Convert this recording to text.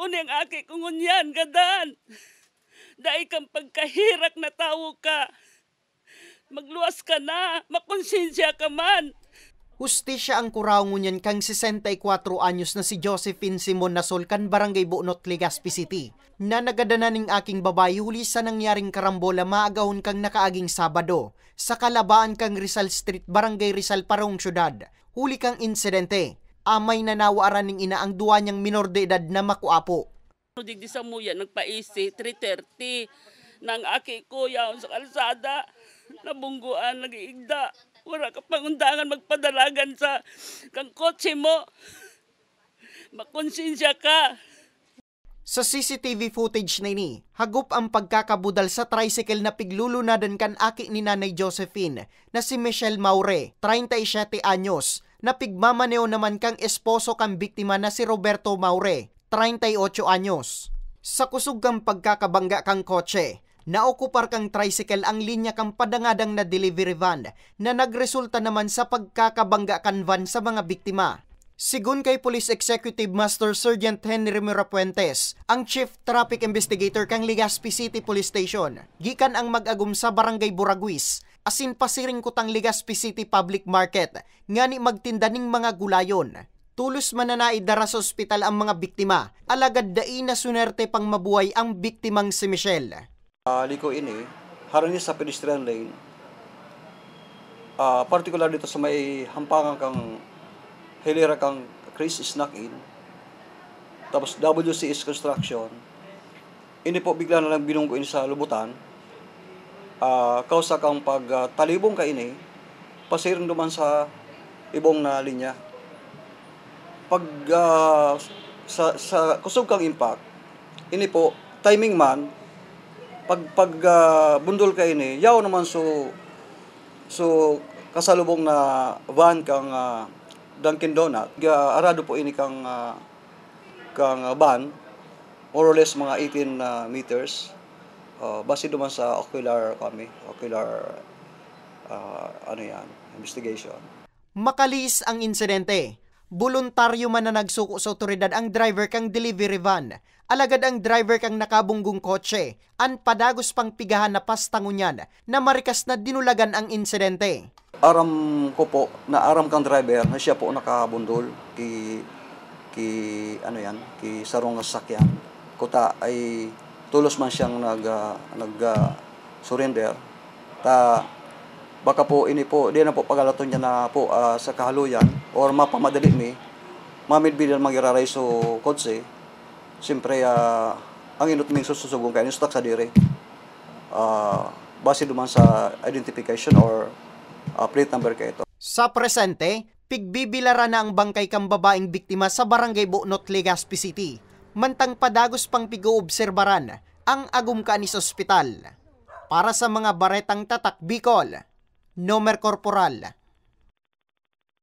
Uni ang aki kungunyan, gadan. Dahil kang pagkahirak na tao ka. Magluwas ka na, makonsensya ka man. Hustisya ang kuraw ngunyan kang 64 anyos na si Josephine Simon Nasol kan Barangay Buonot, Legazpi City na nagadana ning aking babae huli sa nangyaring karambola maagahon kang nakaaging Sabado sa kalabaan kang Rizal Street, Barangay Rizal, Parong Syudad. Huli kang insidente, amay na nawaaran ning ina ang duwa niyang minor de edad na makuapo. Digdi sa muya, nagpaisi, 3.30. Nang aki ko yaon sa kalsada, nabungguan, nag-iigda. Wala ka pangundangan magpadalagan sa kang kotse mo. Makonsensya ka. Sa CCTV footage na ini, hagup ang pagkakabudal sa tricycle na piglulunadan kan aki ni Nanay Josephine na si Michelle Maure, 37 anyos, na pigmamaneo naman kang esposo kang biktima na si Roberto Maure, 38 anyos. Sa kusog kang pagkakabangga kang kotse, naokupar kang tricycle ang linya kang padangadang na delivery van na nagresulta naman sa pagkakabangga kan van sa mga biktima. Sigun kay Police Executive Master Sergeant Henry Mirapuentes, ang Chief Traffic Investigator kang Legazpi City Police Station, gikan ang mag-agum sa Barangay Buraguis, asin pasiring kutang Legazpi City Public Market, ngani magtinda ning mga gulayon. Tulos mananaid dara sa ospital ang mga biktima, alagad dai na sunerte pang mabuhay ang biktimang si Michelle. Uh, liko ini, harani sa pedestrian lane, uh, particular dito sa may hampangan kang hilira kang Chris Snack In, tapos WCS Construction, ini po bigla na lang binunggo ini sa lubutan, uh, kausa kang pag uh, talibong ka ini, pasiring duman sa ibong na linya. Pag uh, sa, sa kusog kang impact, ini po, timing man, pag pag uh, bundol ka ini, yaw naman so so kasalubong na van kang uh, Dunkin Donut. Uh, arado po ini kang uh, kang van more or less mga 18 uh, meters. Uh, base duman sa ocular kami, ocular uh, ano yan, investigation. Makalis ang insidente. Voluntaryo man na nagsuko sa otoridad ang driver kang delivery van. Alagad ang driver kang nakabunggong kotse. An padagos pang pigahan na pastangunyan na marikas na dinulagan ang insidente. Aram ko po na aram kang driver na siya po nakabundol ki ki ano yan ki sarong sasakyan. Kuta ay tulos man siyang nag uh, nag uh, surrender. Ta baka po ini po di na po pagalaton niya na po uh, sa kahaluyan or mapamadali mi mamid bidan magiraray so kotse. Siyempre uh, ang inot ming sususugong kayo stock sa dire uh, base duman sa identification or uh, plate number kayo ito. Sa presente pigbibilara na ang bangkay kang babaeng biktima sa barangay Buonot, Legazpi City. Mantang padagos pang pigoobserbaran ang agum kanis ospital. Para sa mga baretang tatak Bicol. Nomer Corporal